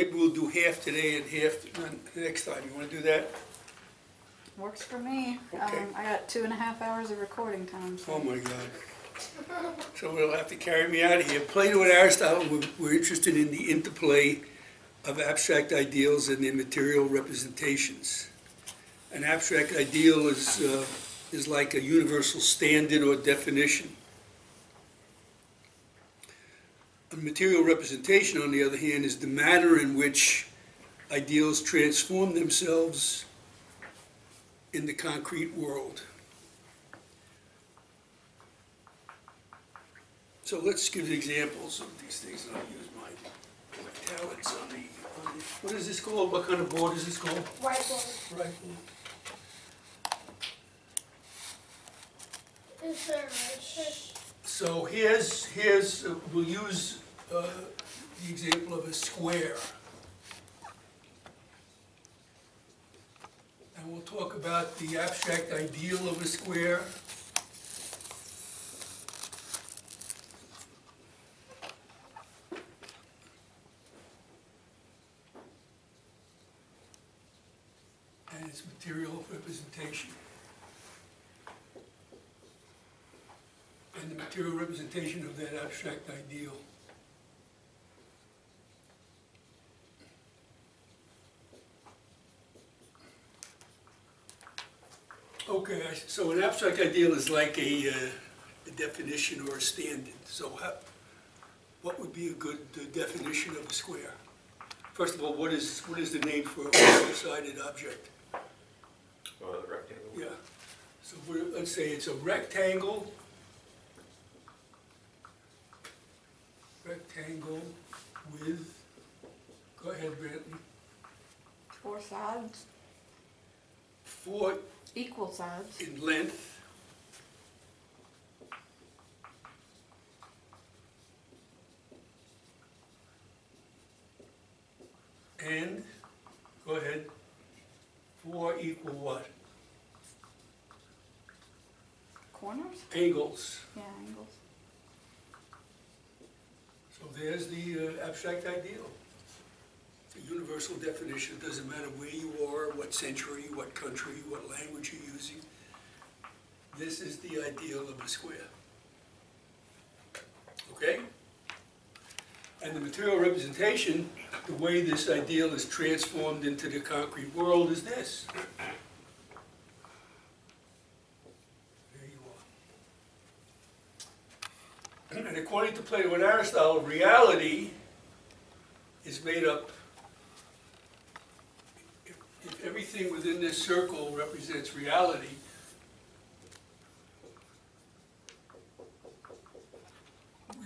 maybe we'll do half today and half the next time. You wanna do that? Works for me. Okay. Um, I got two and a half hours of recording time, so. Oh, my God. So we'll have to carry me out of here. Plato and Aristotle were, were interested in the interplay of abstract ideals and their material representations. An abstract ideal is, uh, is like a universal standard or definition. A material representation, on the other hand, is the manner in which ideals transform themselves in the concrete world. So let's give examples of these things, and I'll use my my talents on the, on the, what is this called? What kind of board is this called? Whiteboard. Right. Is there a So here's, here's, uh, we'll use uh, the example of a square. And we'll talk about the abstract ideal of a square. And its material representation. And the material representation of that abstract ideal. Okay, so an abstract ideal is like a, uh, a definition or a standard. So how, what would be a good uh, definition of a square? First of all, what is, what is the name for a four-sided object? Uh, the rectangle. Yeah, so we're, let's say it's a rectangle. Rectangle with, go ahead, Brantley, Four sides, four equal sides. in length. And, go ahead, four equal what? Corners? Angles. Yeah, angles. So there's the uh, abstract ideal. A universal definition, it doesn't matter where you are, what century, what country, what language you're using. This is the ideal of a square. Okay? And the material representation, the way this ideal is transformed into the concrete world is this. There you are. And according to Plato and Aristotle, reality is made up, if, if everything within this circle represents reality,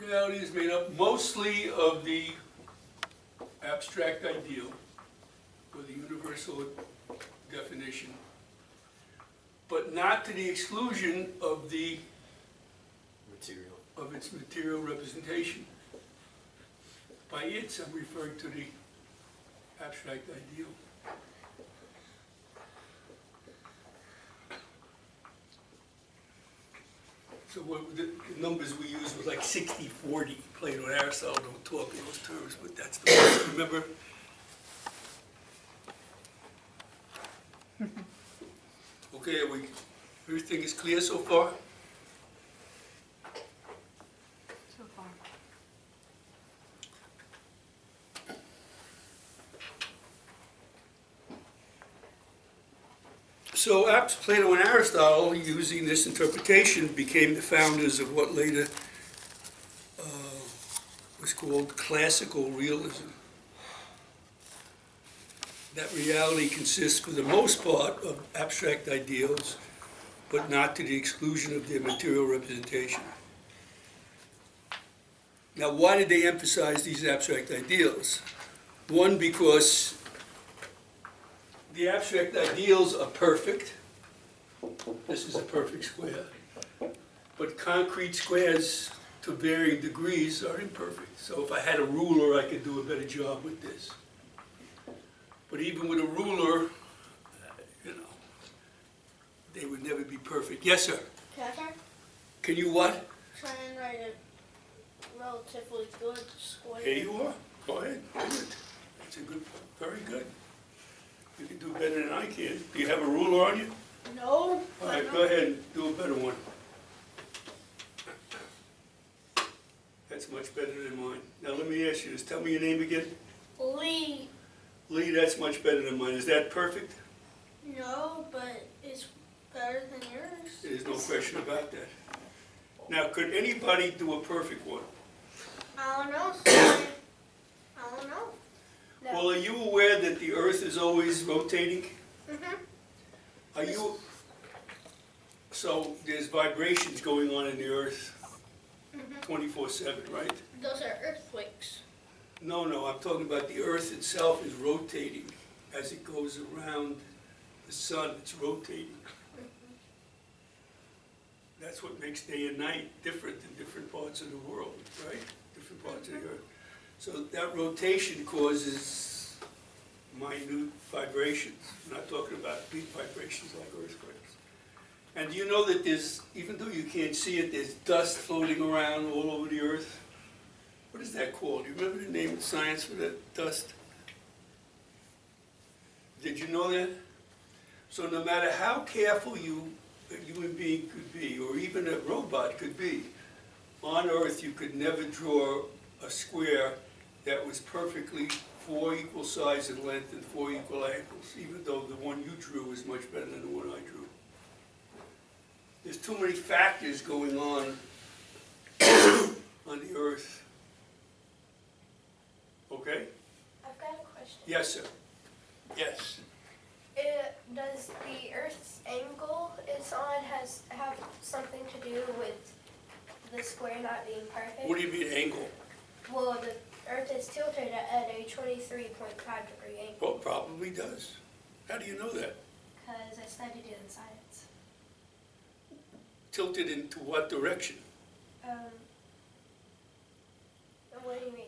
reality is made up mostly of the abstract ideal, or the universal definition, but not to the exclusion of the. Of its material representation. By its, I'm referring to the abstract ideal. So what, the the numbers we used was like 60-40. Plato and Aristotle don't talk in those terms, but that's the, one. remember? Okay, are we, everything is clear so far? So far. So Apt- Plato and Aristotle, using this interpretation, became the founders of what later uh, was called classical realism. That reality consists, for the most part, of abstract ideals, but not to the exclusion of their material representation. Now, why did they emphasize these abstract ideals? One, because the abstract ideals are perfect. This is a perfect square. But concrete squares, to varying degrees, are imperfect. So if I had a ruler, I could do a better job with this. But even with a ruler, you know, they would never be perfect. Yes, sir? Can I? Can you what? Try and write a relatively good square. Here you are. Go ahead. Do it. That's a good Good, Very good. You can do better than I can. Do you have a ruler on you? No. All right, no. go ahead and do a better one. That's much better than mine. Now, let me ask you this, tell me your name again. Lee. Lee, that's much better than mine. Is that perfect? No, but it's better than yours. There's no question about that. Now, could anybody do a perfect one? I don't know. I don't know. Well, are you aware that the earth is always rotating? Mhm. Are you, so there's vibrations going on in the earth Mhm. twenty-four seven, right? Those are earthquakes. No, no, I'm talking about the earth itself is rotating as it goes around the sun, it's rotating. That's what makes day and night different in different parts of the world, right? Different parts of the earth. So that rotation causes minute vibrations. I'm not talking about big vibrations like earthquakes. And do you know that there's, even though you can't see it, there's dust floating around all over the earth? What is that called? Do you remember the name of science for that dust? Did you know that? So no matter how careful you, a human being could be, or even a robot could be, on Earth you could never draw a square that was perfectly four equal sides in length and four equal angles, even though the one you drew is much better than the one I drew. There's too many factors going on on the Earth. Okay? I've got a question. Yes, sir. Yes. It, does the Earth's angle it's on has have something to do with the square not being perfect? What do you mean angle? Well, the Earth is tilted at a 23.5 degree angle Well, probably does. How do you know that? because I studied it in science. Tilted into what direction? Um, what do you mean?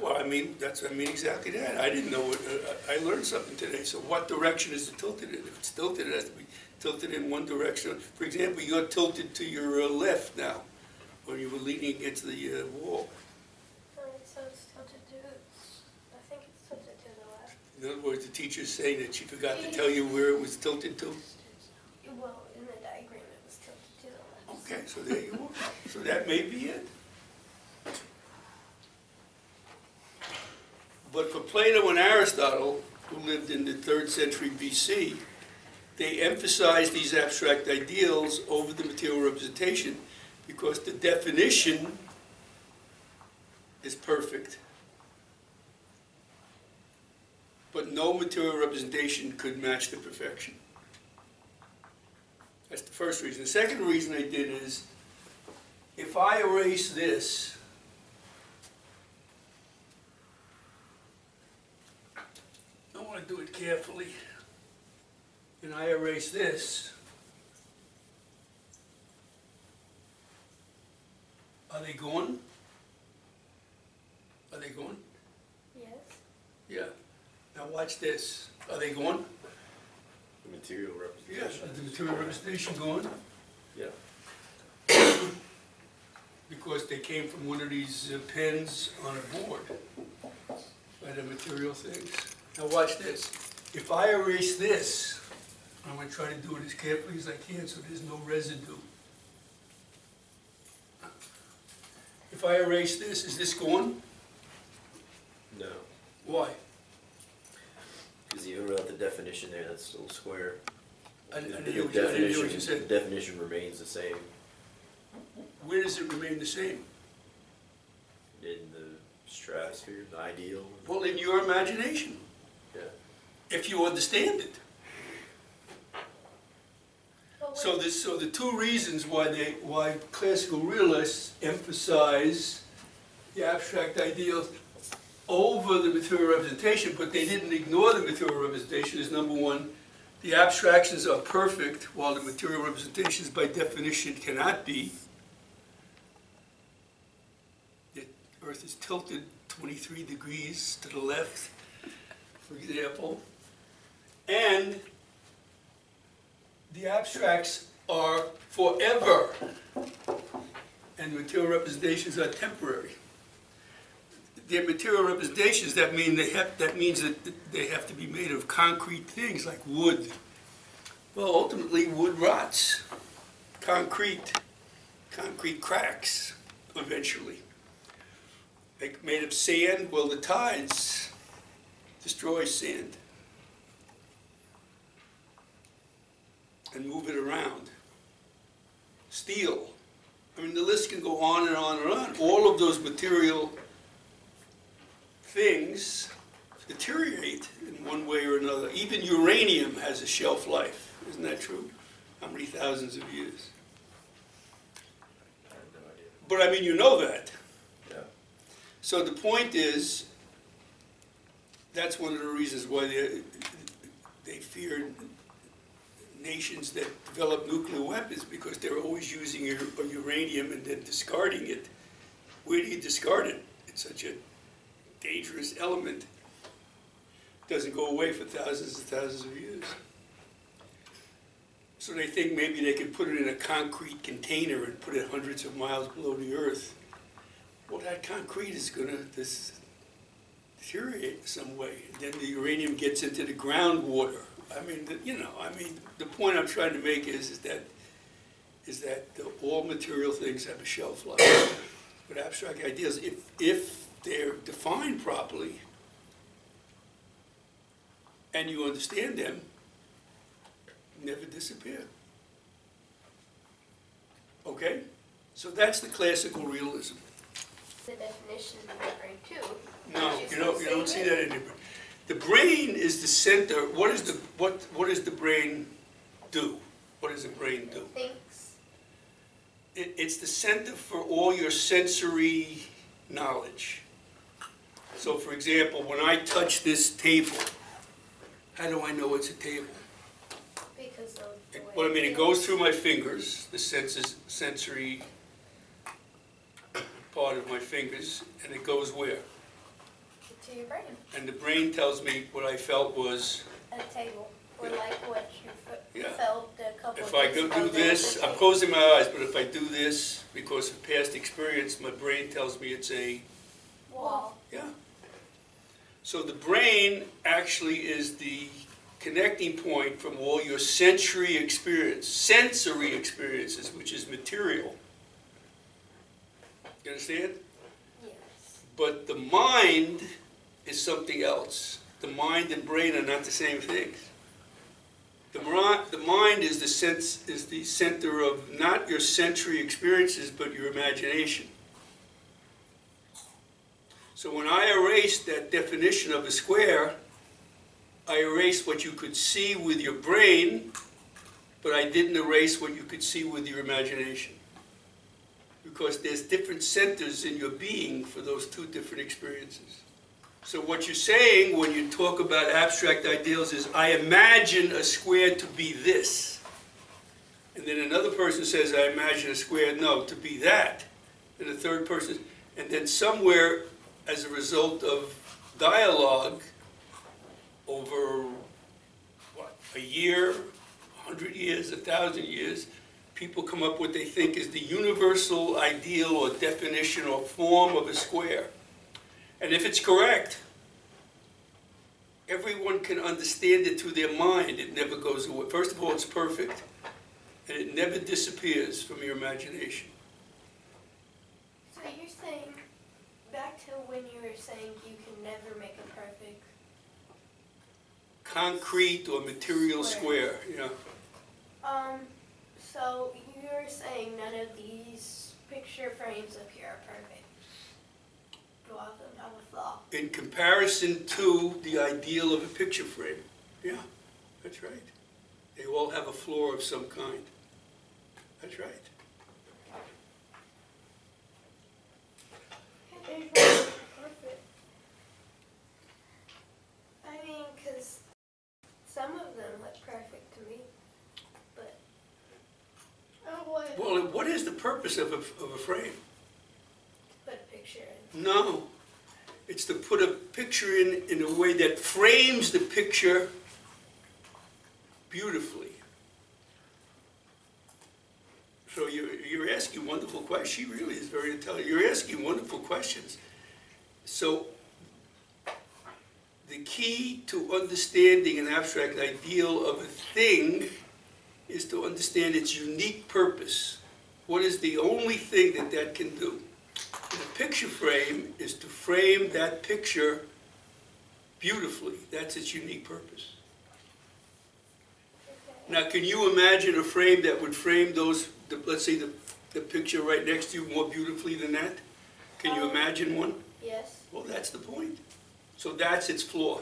Well, I mean, that's, I mean exactly that. I didn't know, what- uh, I learned something today. So what direction is it tilted in? If it's tilted, it has to be tilted in one direction. For example, you're tilted to your uh, left now, when you were leaning against the uh, wall. Uh, so it's tilted to. I think it's tilted to the left. In other words, the teacher's saying that she forgot to tell you where it was tilted to? Well, in the diagram it was tilted to the left. Okay, so there you are. So that may be it. But for Plato and Aristotle, who lived in the third century BC, they emphasized these abstract ideals over the material representation because the definition is perfect. But no material representation could match the perfection. That's the first reason. The second reason I did is, if I erase this, I want to do it carefully, and I erase this, are they gone? Are they gone? Yes. Yeah. Now watch this. Are they gone? The material Yes. representation. Is the material representation gone? Yeah. Because they came from one of these uh, pens on a board, by the material things. Now watch this. If I erase this, I'm gonna try to do it as carefully as I can so there's no residue. If I erase this, is this gone? No, Why? Even without the definition there, that's still square. I I The- what you- I didn't what you definition- said. The definition remains the same Where does it remain the same? in the stratosphere, the ideal. Well, in your imagination, Yeah. if you understand it. But So wait, so the two reasons why they, why classical realists emphasize the abstract ideals over the material representation, but they didn't ignore the material representation, is number one, the abstractions are perfect, while the material representations by definition cannot be. The earth is tilted twenty-three degrees to the left, for example. And the abstracts are forever, and the material representations are temporary. They're material representations, that mean they have, that means that they have to be made of concrete things like wood. Well, ultimately, wood rots. Concrete, concrete cracks eventually. Made of sand, well, the tides destroy sand and move it around. Steel, I mean, the list can go on and on and on. All of those material things deteriorate in one way or another. Even uranium has a shelf life, isn't that true? How many thousands of years? I no. But I mean, you know that. Yeah. So the point is, that's one of the reasons why they, they fear nations that develop nuclear weapons, because they're always using ur- uranium and then discarding it. Where do you discard it? It's such a dangerous element. Doesn't go away for thousands and thousands of years. So they think maybe they could put it in a concrete container and put it hundreds of miles below the earth. Well, that concrete is gonna dis- deteriorate in some way. Then the uranium gets into the groundwater. I mean, the- you know, I mean, the point I'm trying to make is, is that, is that the- all material things have a shelf life. But abstract ideas, if, if they're defined properly, and you understand them, never disappear. Okay? So that's the classical realism. The definition of the brain too. No, you don't, you don't see that in the, brain. the brain is the center, what is the, what, what does the brain do? What does the brain do? Thinks. It, it's the center for all your sensory knowledge. So for example, when I touch this table, how do I know it's a table? Because of the way. Well, I mean, it goes through my fingers, the senses, sensory part of my fingers, and it goes where? To your brain, And the brain tells me what I felt was, a table, or like what you Yeah. felt a couple of if I go do this, I'm closing my eyes, but if I do this, because of past experience, my brain tells me it's a, Wall. yeah. So the brain actually is the connecting point from all your sensory experience, sensory experiences, which is material. You understand? Yes. But the mind is something else. The mind and brain are not the same things. The, the mind is the sense is the center of not your sensory experiences, but your imagination. So when I erased that definition of a square, I erased what you could see with your brain, but I didn't erase what you could see with your imagination because there's different centers in your being for those two different experiences. So what you're saying when you talk about abstract ideals is, I imagine a square to be this. And then another person says, I imagine a square, no, to be that. And the third person, and then somewhere, as a result of dialogue over, what, a year, a hundred years, a thousand years, people come up with what they think is the universal ideal or definition or form of a square. And if it's correct, everyone can understand it through their mind. It never goes away. First of all, it's perfect, and it never disappears from your imagination. So you're saying, back to when you were saying you can never make a perfect, Concrete or material square, yeah. um, so you're saying none of these picture frames up here are perfect? Do all of them have a flaw? In comparison to the ideal of a picture frame, yeah, that's right. They all have a flaw of some kind. That's right. There's one that's perfect. I mean, because some of them look perfect to me, but. Oh, what? Well, what is the purpose of a, of a frame? Put a picture in. No, it's to put a picture in, in a way that frames the picture beautifully. So you're, you're asking wonderful questions. She really is very intelligent. You're asking wonderful questions. So, the key to understanding an abstract ideal of a thing is to understand its unique purpose. What is the only thing that that can do? And a picture frame is to frame that picture beautifully. That's its unique purpose. Now, can you imagine a frame that would frame those, the- let's say, the, the picture right next to you more beautifully than that? Can you Um, imagine one? Yes. Well, that's the point. So that's its flaw.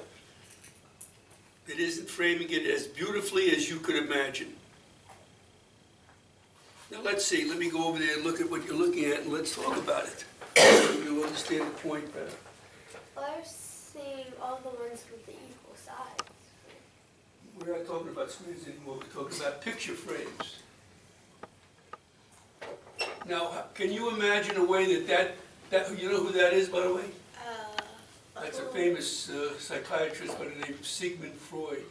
It isn't framing it as beautifully as you could imagine. Now, let's see, let me go over there and look at what you're looking at, and let's talk about it. So you understand the point better. Well, I was seeing all the ones with the equal sides. We're not talking about screens anymore, we're talking about picture frames. Now, can you imagine a way that that, that, you know who that is, by the way? Uh, That's a famous uh, psychiatrist by the name of Sigmund Freud.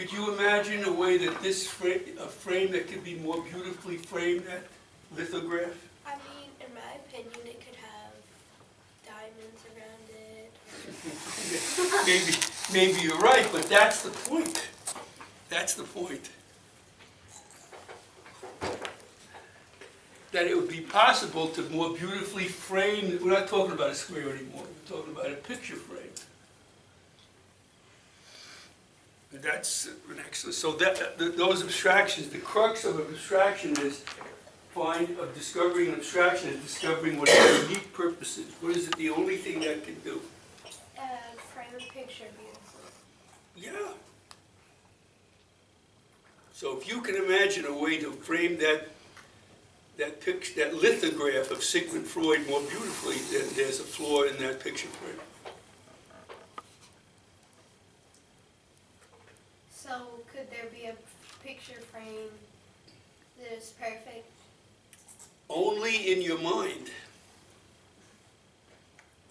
Could you imagine a way that this frame, a frame that could be more beautifully framed, that lithograph? I mean, in my opinion, it could have diamonds around it. Maybe, maybe you're right, but that's the point. That's the point. That it would be possible to more beautifully frame, we're not talking about a square anymore, we're talking about a picture frame. And That's an excellent, so that, th- those abstractions, the crux of an abstraction is find, of discovering an abstraction is discovering what its unique purpose is. What is it, the only thing that can do? Uh, frame a picture beautifully. Yeah. So if you can imagine a way to frame that, that picture, that lithograph of Sigmund Freud more beautifully, then there's a flaw in that picture frame. So, could there be a picture frame that is perfect? Only in your mind.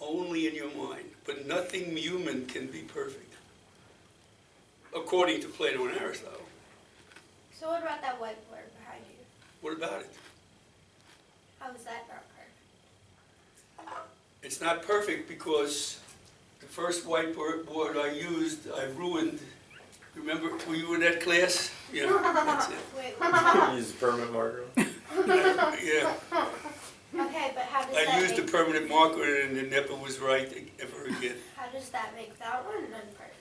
Only in your mind. But nothing human can be perfect. According to Plato and Aristotle. So, what about that whiteboard behind you? What about it? How is that not perfect? It's not perfect because the first whiteboard board I used, I ruined. Remember, were you in that class? Yeah, that's it. Wait, what? Use permanent marker. Yeah, okay, but how does that I used a make, permanent marker and it never was right ever again. how does that make that one unperfect?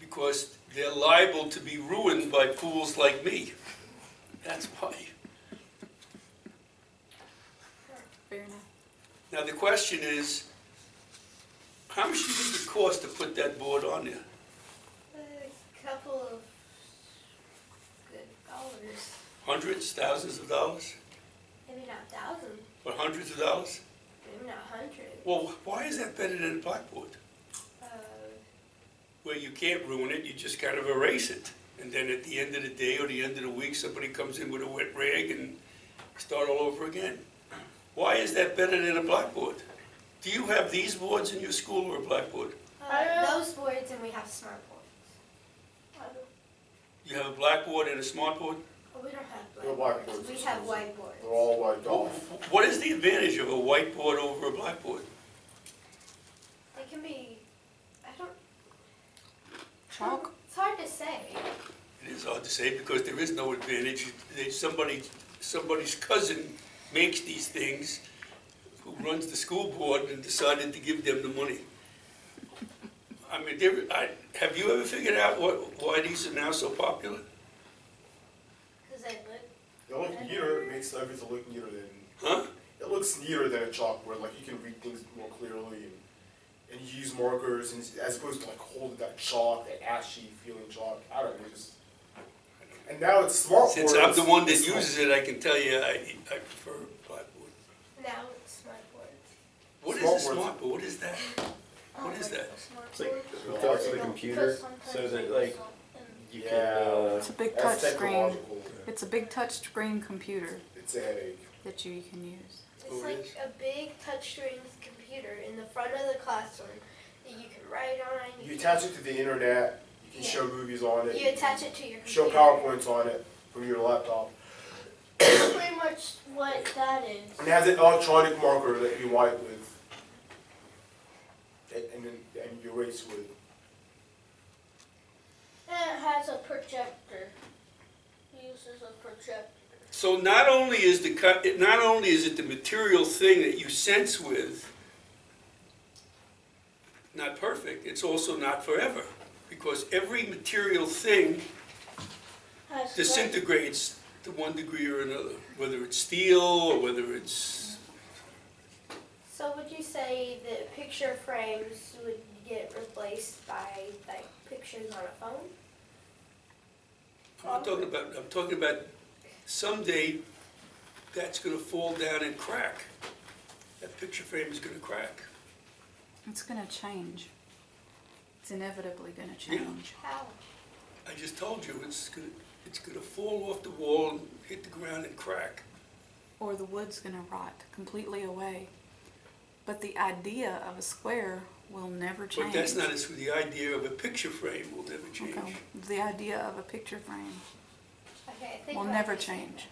Because they're liable to be ruined by fools like me. That's why. Fair enough. Now, the question is, how much do you think it cost to put that board on there? A couple of good dollars. Hundreds, thousands of dollars? Maybe not thousands, Or hundreds of dollars? maybe not hundred. Well, why is that better than a blackboard? Uh, where you can't ruin it, you just kind of erase it. And then at the end of the day or the end of the week, somebody comes in with a wet rag and start all over again. Why is that better than a blackboard? Do you have these boards in your school or a blackboard? uh, those boards and we have smart boards. You have a blackboard and a smartboard? Oh, we don't have They're blackboards. We have easy. whiteboards. They're all wiped off. What is the advantage of a whiteboard over a blackboard? They can be, I don't, Chalk? it's hard to say. It is hard to say because there is no advantage. They- Somebody, somebody's cousin makes these things, who runs the school board and decided to give them the money. I mean, there, I, have you ever figured out what, why these are now so popular? Cause they look, They look neater, it makes everything look neater than, Huh? it looks neater than a chalkboard, like you can read things more clearly and, and you use markers and as opposed to like holding that chalk, that ashy feeling chalk, I don't know, just. And now it's smartboard. Since I'm the one that it's like- uses it, I can tell you, I, I prefer blackboard. now it's smart boards. What is a Smartboards. smartboard? What is that? What is that? It's like it talks to the computer, so that like you can. Uh, It's a big touch screen. It's a big touch screen computer It's a headache. that you can use. Oh, It's like a big touch screen computer in the front of the classroom that you can write on. You attach it to the internet, you can Yeah. show movies on it. You attach it to your Show. PowerPoints on it from your laptop. That's pretty much what that is. And it has an electronic marker that you wipe with. Erase with. And it has a projector. It uses a projector. So not only is the, co- it- not only is it the material thing that you sense with not perfect, it's also not forever. Because every material thing disintegrates to one degree or another, whether it's steel or whether it's, So would you say that picture frames would get replaced by like pictures on a phone? I'm talking about, I'm talking about someday that's gonna fall down and crack. That picture frame is gonna crack. It's gonna change. It's inevitably gonna Yeah. change. How? I just told you, it's gonna, it's gonna fall off the wall and hit the ground and crack. Or the wood's gonna rot completely away. But the idea of a square will never change. But that's not, it's the idea of a picture frame will never change. Okay. The idea of a picture frame Okay, I think will never change.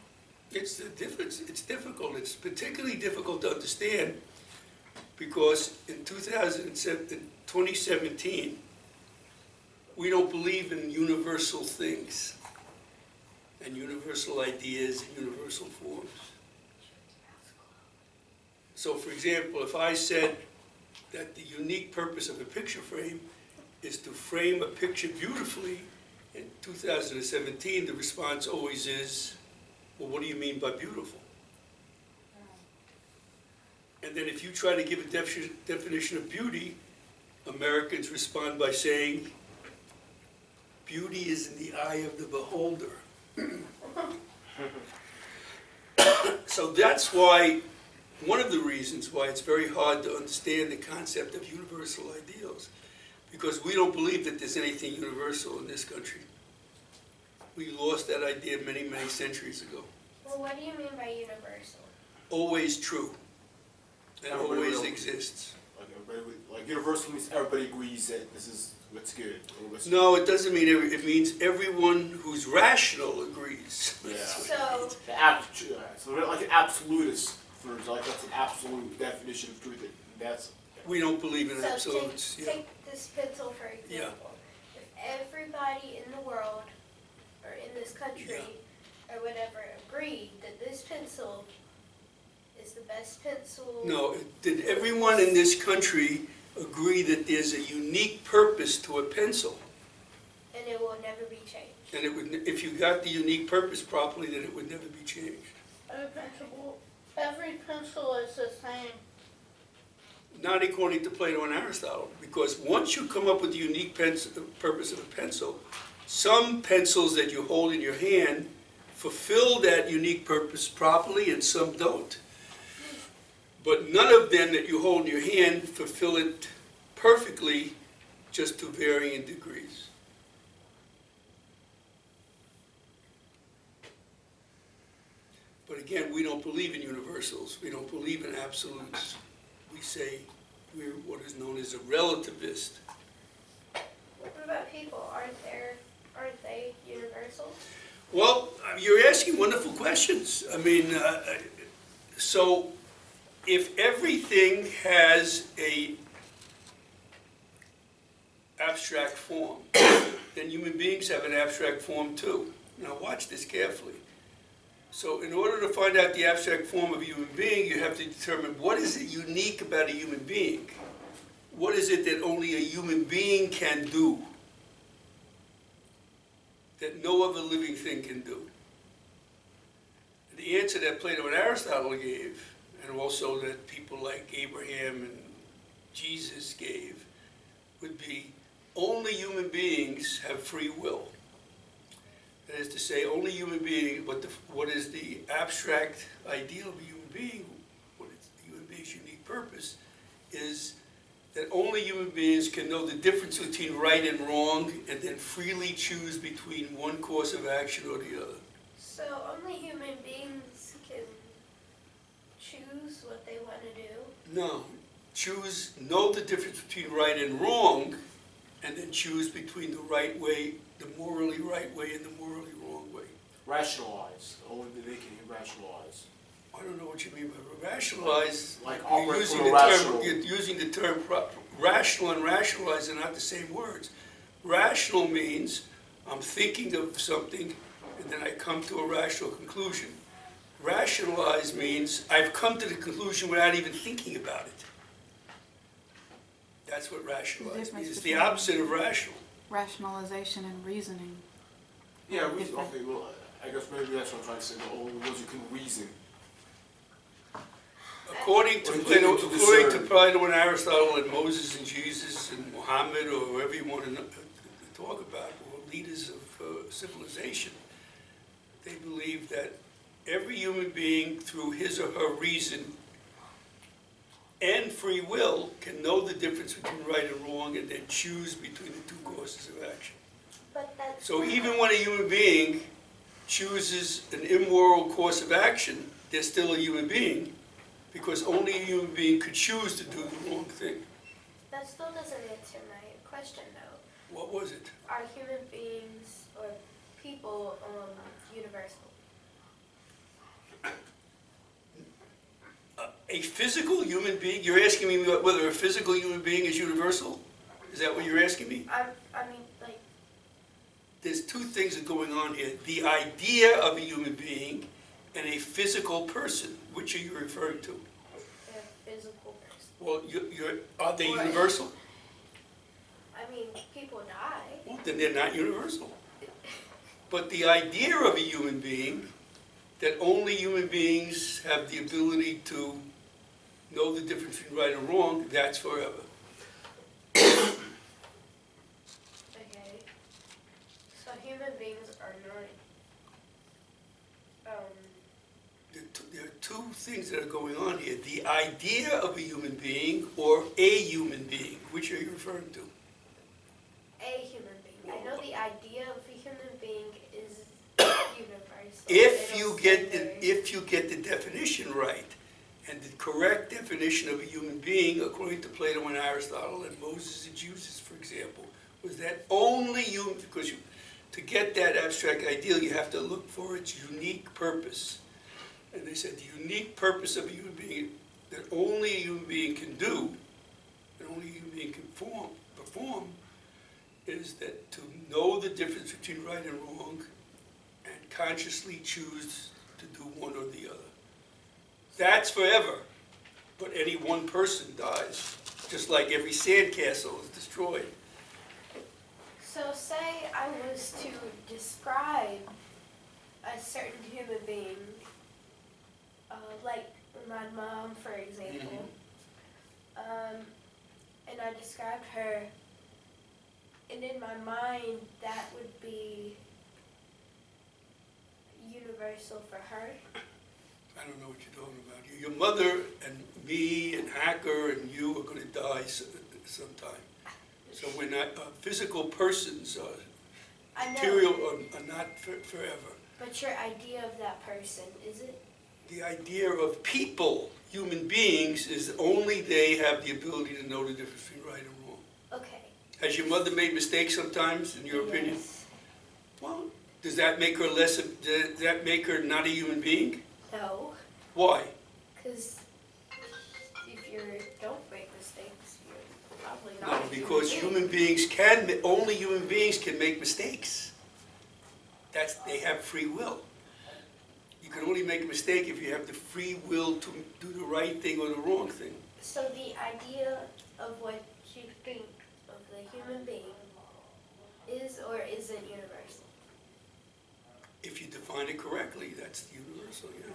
It's the difference, it's difficult, it's particularly difficult to understand because in 2017, we don't believe in universal things and universal ideas and universal forms. So for example, if I said that the unique purpose of a picture frame is to frame a picture beautifully, in 2017, the response always is, well, what do you mean by beautiful? And then if you try to give a defi- definition of beauty, Americans respond by saying, beauty is in the eye of the beholder. So that's why, one of the reasons why it's very hard to understand the concept of universal ideals, because we don't believe that there's anything universal in this country. We lost that idea many, many centuries ago. Well, what do you mean by universal? Always true, and Everybody always will- exists. Like everybody, like universal means everybody agrees that this is what's good. what's- No, it doesn't mean every, it means everyone who's rational agrees. Yeah. So, The ab- so like an absolutist for like that's an absolute definition of truth. and That's We don't believe in so absolutes, take, yeah. take this pencil for example. If everybody in the world or in this country or whatever agreed that this pencil is the best pencil. No, did everyone in this country agree that there's a unique purpose to a pencil? And it will never be changed. And it would, if you got the unique purpose properly, then it would never be changed. Every pencil, every pencil is the same. Not according to Plato and Aristotle, because once you come up with the unique pens- purpose of a pencil, some pencils that you hold in your hand fulfill that unique purpose properly and some don't. But none of them that you hold in your hand fulfill it perfectly, just to varying degrees. But again, we don't believe in universals, we don't believe in absolutes. We say we're what is known as a relativist. What about people? Aren't there, aren't they universal? Well, you're asking wonderful questions. I mean, uh, so if everything has a abstract form, then human beings have an abstract form too. Now watch this carefully. So in order to find out the abstract form of a human being, you have to determine what is it unique about a human being? What is it that only a human being can do? that no other living thing can do? The answer that Plato and Aristotle gave, and also that people like Abraham and Jesus gave, would be only human beings have free will. That is to say, only human beings, but the, what is the abstract ideal of a human being, what is the human being's unique purpose, is that only human beings can know the difference between right and wrong and then freely choose between one course of action or the other. So only human beings can choose what they want to do. No, choose, know the difference between right and wrong, and then choose between the right way, the morally right way and the morally wrong way. rationalize. Only they can rationalize. I don't know what you mean by rationalize. Like You're using from a the term, rational- you're using the term rational and rationalize are not the same words. Rational means I'm thinking of something and then I come to a rational conclusion. Rationalize means I've come to the conclusion without even thinking about it. That's what rationalize difference means. It's the opposite of rational. Rationalization and reasoning. Yeah, reason, okay, well, I guess maybe that's what I'm trying to say, the only words you can reason. According to you Plato, can according to. Plato and Aristotle and Moses and Jesus and Muhammad or whoever you want to kn- talk about, or leaders of uh, civilization, they believe that every human being, through his or her reason and free will, can know the difference between right and wrong and then choose between the two courses of action. So even when a human being chooses an immoral course of action, they're still a human being, because only a human being could choose to do the wrong thing. That still doesn't answer my question though. What was it? Are human beings or people um, universal? A physical human being, you're asking me whether a physical human being is universal? Is that what you're asking me? I, I mean, like, There's two things that are going on here. The idea of a human being and a physical person. Which are you referring to? a physical person. Well, you- you're, are they universal? I mean, people die. Well, then they're not universal. But the idea of a human being, that only human beings have the ability to know the difference between right and wrong, that's forever. Okay. So human beings are not. Um, There are two- there are two things that are going on here. The idea of a human being or a human being, which are you referring to? a human being. I know the idea of a human being is universal. If you get, the- if you get the definition right, and the correct definition of a human being, according to Plato and Aristotle and Moses and Jesus, for example, was that only human, because you, to get that abstract ideal, you have to look for its unique purpose. And they said the unique purpose of a human being, that only a human being can do, that only a human being can form, perform, is that to know the difference between right and wrong, and consciously choose to do one or the other. That's forever, but any one person dies, just like every sandcastle is destroyed. So say I was to describe a certain human being, uh, like my mom, for example, um, and I described her, and in my mind that would be universal for her. I don't know what you're talking about. Your mother and me and Hacker and you are gonna die sometime. So we're not, uh, physical persons, I know, material are, are not for- forever. but your idea of that person is it? The idea of people, human beings, is only they have the ability to know the difference between right and wrong. Okay. Has your mother made mistakes sometimes, in your opinion? Yes. Well, does that make her less, does that make her not a human being? No. Why? Because if you don't make mistakes, you're probably not. No, because being. human beings can, only human beings can make mistakes. That's, they have free will. You can only make a mistake if you have the free will to do the right thing or the wrong thing. So the idea of what you think of the human being is or isn't universal. If you define it correctly, that's universal, yeah.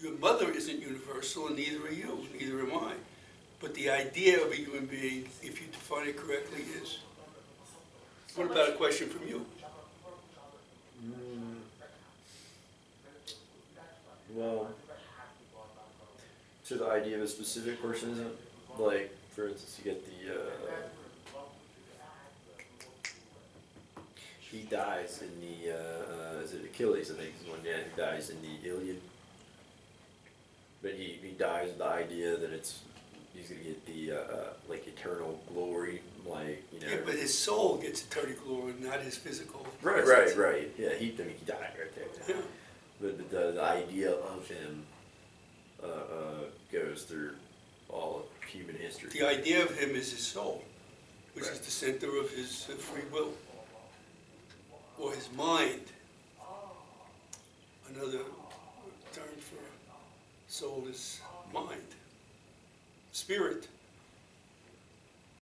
Your mother isn't universal, and neither are you, neither am I. But the idea of a human being, if you define it correctly, is. What about a question from you? Well, to the idea of a specific person, isn't it? Like, for instance, you get the, uh, he dies in the, uh, is it Achilles, I think is one, yeah, he dies in the Iliad. But he, he dies with the idea that it's, he's gonna get the, uh, uh, like eternal glory, like, you know. Yeah, but his soul gets eternal glory, not his physical. Right, presence. right, right, yeah, he, I mean, he died right there. Yeah. But the, the, idea of him, uh, uh, goes through all of human history. The idea of him is his soul, which is the center of his uh, free will, or his mind. Another soul is mind, spirit.